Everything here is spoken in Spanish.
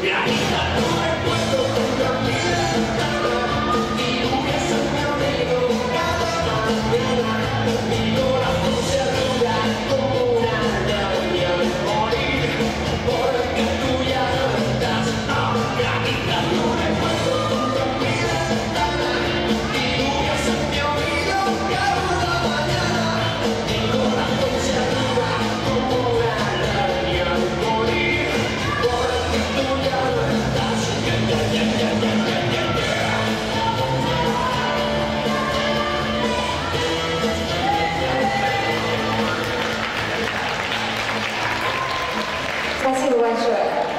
Me tu recuerdo 感谢吴万水